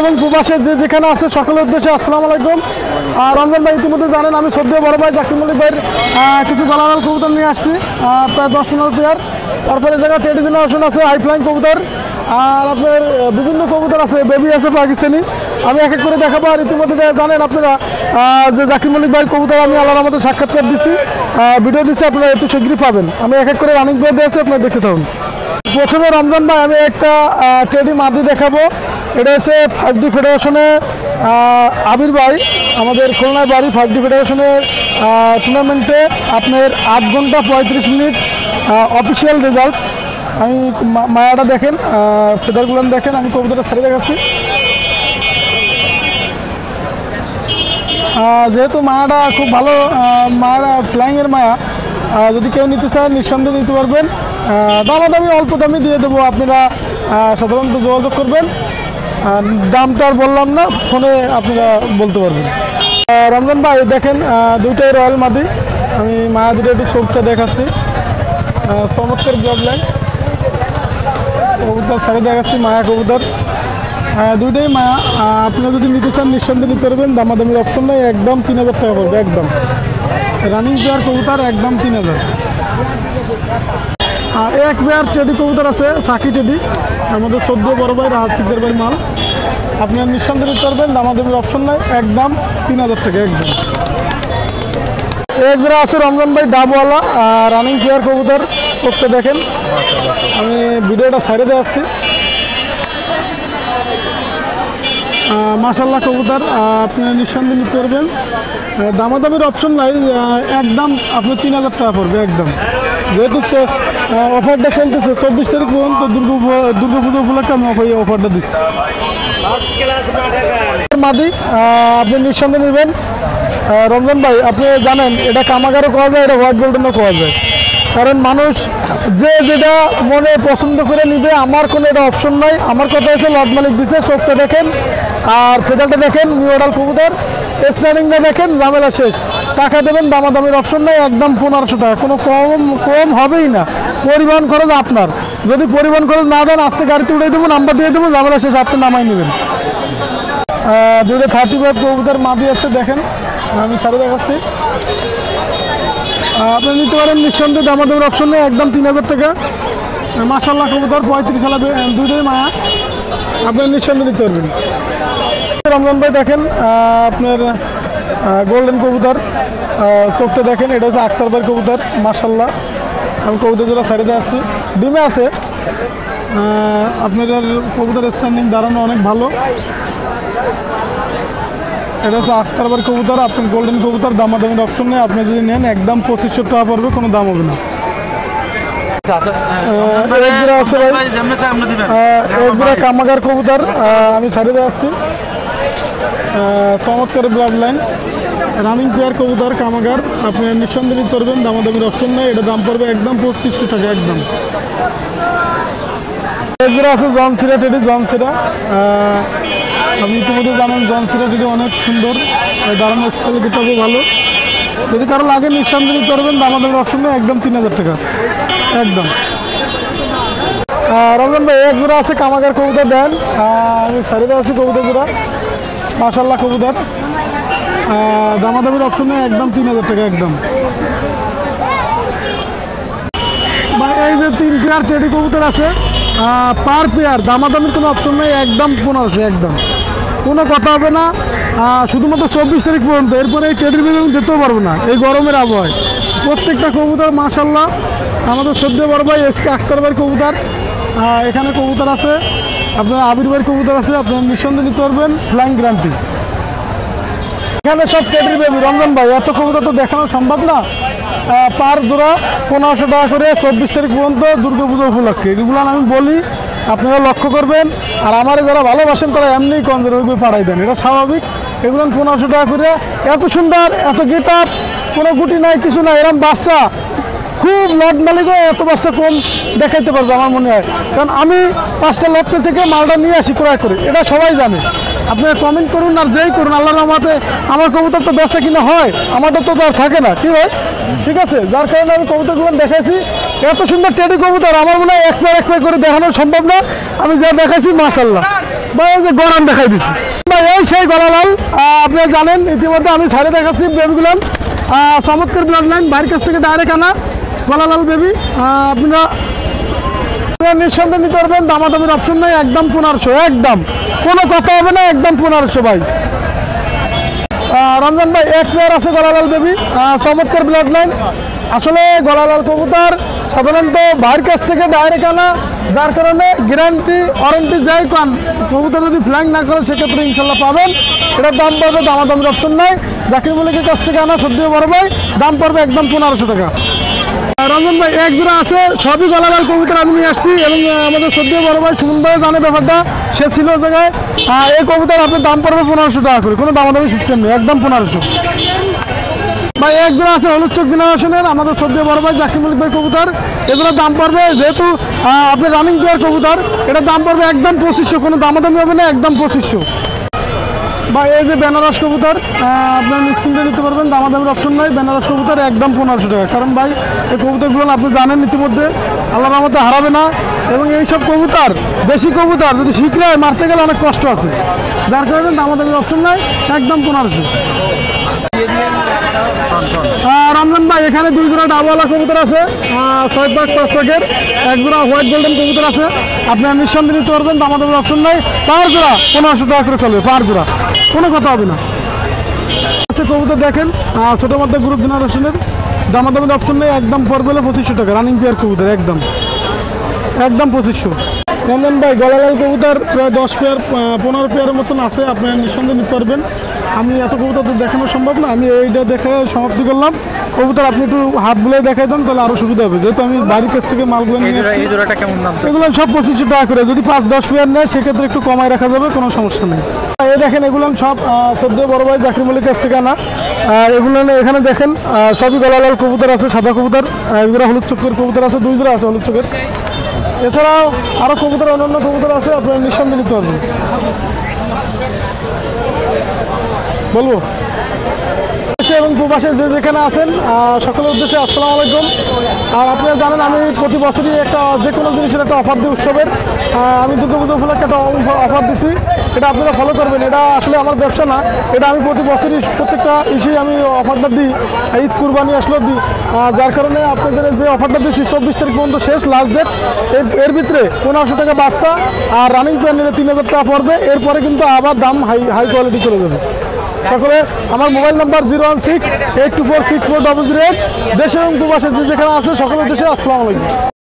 এবং প্রবাসে যে যেখানে আছে সকলের উদ্দেশ্যে আসসালামু আলাইকুম। আর রমজান ভাই ইতিমধ্যে জানেন, আমি সদ্য বড় ভাই জাকির মল্লিক ভাইয়ের কিছু গলাগাল কবুতর নিয়ে আসছি প্রায় দশ পনেরো পেয়ার। তারপরে জায়গায় টেডি জেনারেশন আছে হাই ফ্লাইং কবুতর, আর আপনার বিভিন্ন কবুতর আছে বেবি আছে পাকিস্তানি আমি এক এক করে দেখাবো, আর ইতিমধ্যে জানেন আপনারা যে জাকির মল্লিক ভাইয়ের কবুতর আমি আল্লাহর আমাদের সাক্ষাৎকার দিচ্ছি ভিডিও দিচ্ছি আপনারা একটু শীঘ্রই পাবেন। আমি এক এক করে রানিং পেয়ার দিয়েছি আপনারা দেখতে থাকুন। প্রথমে রমজান ভাই, আমি একটা টেডি মাদি দেখাবো। এটা হচ্ছে ফাইভ ডি ফেডারেশনে আবির ভাই, আমাদের খুলনায় বাড়ি ফাইভ ডি ফেডারেশনের টুর্নামেন্টে আপনার আট ঘণ্টা পঁয়ত্রিশ মিনিট অফিসিয়াল রেজাল্ট আমি মায়াটা দেখেন ফেদারগুলো দেখেন, আমি কবিতাটা ছাড়িয়ে দেখাচ্ছি। যেহেতু মায়াটা খুব ভালো মায়াটা ফ্লাইংয়ের মায়া যদি কেউ নিতে চান নিঃসন্দেহে নিতে পারবেন। দামাদামি অল্প দামি দিয়ে দেবো। আপনারা সাধারণত যোগাযোগ করবেন। দামটা আর বললাম না, ফোনে আপনারা বলতে পারবেন। রমজান ভাই, দেখেন দুইটাই রয়্যাল মাদি। আমি মায়া দুটো একটু শোকটা দেখাচ্ছি। চমৎকার লাইন। কবুতর ছাড়ে দেখাচ্ছি, মায়া কবুতর। দুইটাই মায়া। আপনারা যদি নিতে চান, নিঃসন্দেহে নিতে পারবেন। দামাদামির অপশন নেই, একদম তিন হাজার টাকা পড়বে, একদম। রানিং পেয়ার কবুতর, একদম তিন হাজার। আর এক পেয়ার টেডি কবুতর আছে সাকি টেডি আমাদের সদ্য বড় ভাই রাহাত সিকদার ভাই মাল। আপনি আর নিঃসন্দেহে নিতে পারবেন দামাদামির অপশন নাই, একদম তিন হাজার টাকা, একদম। এক বেড়া আছে রমজান ভাই ডাবওয়ালা রানিং পেয়ার কবুতর, চোখটা দেখেন। আমি ভিডিওটা সাইডে দিয়ে আসছি মাসাল্লাহ কবুতর আপনি নিঃসন্দেহে নিতে পারবেন। দামাদামির অপশন নাই একদম আপনি তিন হাজার টাকা পড়বে, একদম। যেহেতু অফারটা চলতেছে, চব্বিশ তারিখ পর্যন্ত দুর্গা পুজো উপলক্ষে আমি এই অফারটা দিচ্ছি। মাদি আপনি নিঃসন্দেহে নেবেন। রঞ্জন ভাই, আপনি জানেন, এটা কামাগারও করা যায়, এটা হোয়াইট গোল্ডেনও করা যায়। কারণ মানুষ যে যেটা মনে পছন্দ করে নিবে, আমার কোনো এটা অপশন নাই। আমার কথা হচ্ছে লট মালিক দিছে, চোখটা দেখেন, আর ফেদারটা দেখেন নিউ অর্ডার কবুতর স্টারিংটা দেখেন, ঝামেলা শেষ। টাকা দেবেন, দামাদামির অপশন নেই, একদম পনেরোশো টাকা। কোনো কম কম হবেই না। পরিবহন খরচ আপনার। যদি পরিবহন খরচ না দেন, আস্তে গাড়িতে উড়ে দেবো নাম্বার দিয়ে দেবো, ঝামেলা শেষ আপনি নামাই নেবেন। দুটো থার্টি ফাইভ কবুতর মাদি আছে, দেখেন। আমি ছাড়ে দেখাচ্ছি। আপনি নিতে পারেন, নিঃসন্দেহে দামাদামের অপশন নেই, একদম তিন হাজার টাকা। মাসাল্লাহ কবুতর পঁয়ত্রিশ সালে দুইটাই মায়া। আপনি নিঃসন্দেহে নিতে পারবেন। রমজান ভাই, দেখেন আপনার গোল্ডেন কবুতর চোখটা দেখেন এটা হচ্ছে আক্তার ভাই কবুতর মাসাল্লাহ আমি কবুতর জোড়া সাইডে আসছি। ডিমে আছে। আপনাদের কবুতর স্ট্যান্ডিং দাঁড়ানো অনেক ভালো। এটা হচ্ছে আখতারবার কবুতর আপনার গোল্ডেন কবুতর দামাদামির অপশন নেই। আপনি যদি নেন একদম পঁচিশশো টাকা পড়বে কোনো দাম হবে না। এক জোড়া কামাগার কবুতর আমি ছাড়ে দিয়ে আসছি। চমৎকার ব্লাড লাইন রানিং পেয়ার কবুতর কামাগার। আপনি নিঃসন্দেহে নিতে পারবেন দামাদামির অপশন নেই এটা দাম পড়বে একদম পঁচিশশো টাকা একদম। এগুলো আছে জন সিরা টেডি জন সিরা আপনি ইতিমধ্যে জানেন জন সিরা টেডি অনেক সুন্দর দাঁড়ানো স্টাইল কিতাবও ভালো। যদি কারও লাগে নিঃসন্দেহে নিতে পারবেন দামাদামের অপশন নেই একদম তিন হাজার টাকা। একদম। আহ, রমজান ভাই এক জোড়া আছে কামাগার কবুতর দেন। আমি সারিদা আছি কবুতর জোড়া মাসাল্লাহ কবুতর। দামাদামির অপশন একদম তিন হাজার টাকা, একদম। এই যে তিন পেয়ার টেডি কবুতর আছে পার পেয়ার দামাদামির কোনো অপশন নেই, একদম পনেরোশো, একদম। কোনো কথা হবে না শুধুমাত্র চব্বিশ তারিখ পর্যন্ত, এরপরে এই টেডির আমি দিতেও পারব না, এই গরমের আবহাওয়ায়। প্রত্যেকটা কবুতর মাশাল্লাহ আমাদের সদ্য বড় ভাই এসকে আক্তার ভাইয়ের কবুতর এখানে কবুতর আছে। আপনার আবির ভাইয়ের কবুতর আছে, আপনার নিঃসন্দেহে নিতে পারবেন ফ্লাইং গ্রান্টি এখানে সব টেডি বেবি রমজান ভাই, এত কবুতর তো দেখানো সম্ভব না। পার জোড়া পনেরোশো টাকা করে চব্বিশ তারিখ পর্যন্ত দুর্গা পুজো উপলক্ষে। এগুলো আমি বলি, আপনারা লক্ষ্য করবেন। আর আমার যারা ভালোবাসেন, তারা এমনি কনজারভেটিভ পাঠাই দেন। এটা স্বাভাবিক। এগুলো পনেরোশো টাকা করে। এত সুন্দর, এত গেট আপ কোনো গুটি নাই, কিছু নাই। এরকম বাচ্চা খুব লট মালিকও এত বাচ্চা কম দেখাইতে পারবে আমার মনে হয়। কারণ আমি পাঁচটা লটে থেকে মালটা নিয়ে আসি ক্রয় করে, এটা সবাই জানে। আপনারা কমেন্ট করুন আর যেই করুন আল্লাহর রহমতে আমার কবুতর তো বেচা কিনা হয় আমারটা তো আর থাকে না, কি হয় ঠিক আছে, যার কারণে আমি কবুতরগুলো দেখাইছি। এত সুন্দর টেডি কবুতর, আমার মনে হয় এক পেয়ার এক পেয়ার করে দেখানো সম্ভব না। আমি যা দেখাইছি মাশাল্লাহ ভাই, এই যে গরম দেখাই ভাই, এই সেই গলালাল আপনারা জানেন, ইতিমধ্যে আমি ছাড়ে দেখাচ্ছি বেবিগুলো চমৎকার ব্লাড লাইন বাইরের কাছ থেকে ডাইরেক্ট আনা। গলালাল বেবি আপনারা নিঃসন্দেহে নিতে পারবেন দামাদামির অপশন নেই একদম পনেরোশো একদম। কোনো কথা হবে না একদম পনেরোশো ভাই। আহ, রমজান ভাই এক পেয়ার আছে গলালাল বেবি চমৎকার ব্লাড লাইন আসলে গলালাল কবুতর সাধারণত ভাইয়ের কাছ থেকে ডাইরেক্ট আনা যার কারণে গ্যারান্টি ওয়ারেন্টি যাই কান কবুতর যদি ফ্ল্যাং না করে সেক্ষেত্রে ইনশাল্লাহ পাবেন। এটার দাম পাবে দামাদামির অপশন নাই। জাকির মল্লিকের কাছ থেকে আনা সদ্য বড় ভাই দাম পড়বে একদম পনেরোশো টাকা। রঞ্জন ভাই, এক জোড়া আছে, সবই গলালাল কবুতর আমি নিয়ে আসছি এবং আমাদের সদ্য বড় ভাই সুমন ভাই জানে ব্যাপারটা। সে ছিল জায়গায় এই কবুতর আপনার দাম পড়বে পনেরোশো টাকা করে, কোনো দামাদামি সিস্টেম নেই, একদম পনেরোশো। ভাই, এক জোড়া আছে হলুদ চোখ জেনারেশনের, আমাদের সদ্য বড় ভাই জাকির মল্লিক ভাই কবুতর। এগুলোর দাম পড়বে যেহেতু আপনি রানিং প্লেয়ার কবুতর, এটার দাম পড়বে একদম পঁচিশশো, কোনো দামাদামি হবে না, একদম পঁচিশশো। বা এই যে বেনারস কবুতর আপনার নিশ্চিন্তে নিতে পারবেন দামাদামের অপশন নাই। বেনারস কবুতর একদম পনেরোশো টাকা। কারণ ভাই, এই কবুতরগুলো আপনি জানেন ইতিমধ্যে, আল্লাহর রহমতে হারাবে না। এবং এইসব কবুতর, দেশি কবুতর, যদি শিখলে মারতে গেলে অনেক কষ্ট আছে। যার কারণে দামাদামের অপশন নাই, একদম পনেরোশো। আহ, ভাই এখানে দুই জোড়া ডাবওয়ালা কবুতর আছে ছয় পাঁচ পাঁচ পাকের এক জোড়া হোয়াইট গোল্ডেন কবুতর আছে। আপনারা নিঃসন্দেহে নিতে পারবেন দামাদামের অপশন নাই। পার জোড়া পনেরোশো টাকা করে চলবে পার জোড়া। কোনো কথা হবে না। আছে কবুতর দেখেন ছোট মধ্যে গ্রুপ জেনারেশনের দামাদামের অপশন নেই একদম পর হলো পঁচিশশো টাকা রানিং পেয়ার কবুতর একদম। একদম পঁচিশশো। রঞ্জন ভাই গলালাল কবুতর প্রায় দশ পেয়ার পনেরো পেয়ারের মতন আছে আপনারা নিঃসন্দেহে নিতে পারবেন। আমি এত কবুতর তো দেখানো সম্ভব না আমি এইটা দেখে সমাপ্তি করলাম। কবুতর আপনি একটু হাত বুলাই দেখাই দেন তাহলে আরও সুবিধা হবে। যেহেতু আমি বাড়ির কাছ থেকে মালগুলো নিয়ে এগুলো সব পঁচিশশো টাকা করে। যদি পাঁচ দশ পেয়ার নেয় সেক্ষেত্রে একটু কমায় রাখা যাবে কোনো সমস্যা নেই। এই দেখেন এগুলো সব সদ্য বড় ভাই জাকির মল্লিক কাছ থেকে আনা। এগুলো এখানে দেখেন সবই গলালাল কবুতর আছে সাদা কবুতর আহ, এক জোড়া হলুদ চোখের কবুতর আছে দুই জোড়া আছে হলুদ চোখের। এছাড়াও আরও কবুতর, অন্যান্য কবুতর আছে, আপনারা নিঃসন্দেহ নিতে পারবেন। বলব? এবং প্রবাসে যে যেখানে আছেন সকলের উদ্দেশ্যে আসসালাম আলাইকুম। আর আপনারা জানেন, আমি প্রতি বছরই একটা যে কোনো জিনিসের একটা অফার দিই উৎসবের। আমি দুর্গা পুজো উপলক্ষে একটা অফার দিছি। এটা আপনারা ফলো করবেন। এটা আসলে আমার ব্যবসা না। এটা আমি প্রতি বছরই প্রত্যেকটা ইসেই আমি অফারটা দিই। ঈদ কুরবানি আসলো দিই। যার কারণে আপনাদের যে অফারটা দিচ্ছি চব্বিশ তারিখ পর্যন্ত শেষ লাস্ট ডেট এর ভিতরে পনেরোশো টাকা বাচ্চা আর রানিং প্ল্যান নিলে তিন হাজার টাকা পড়বে। এরপরে কিন্তু আবার দাম হাই হাই কোয়ালিটি চলে যাবে। তারপরে আমার mobile number zero one six eight two four six four double zero eight. দেশে এবং প্রবাসে যে যেখানে আছে, সকলের দেশে আসসালামু আলাইকুম।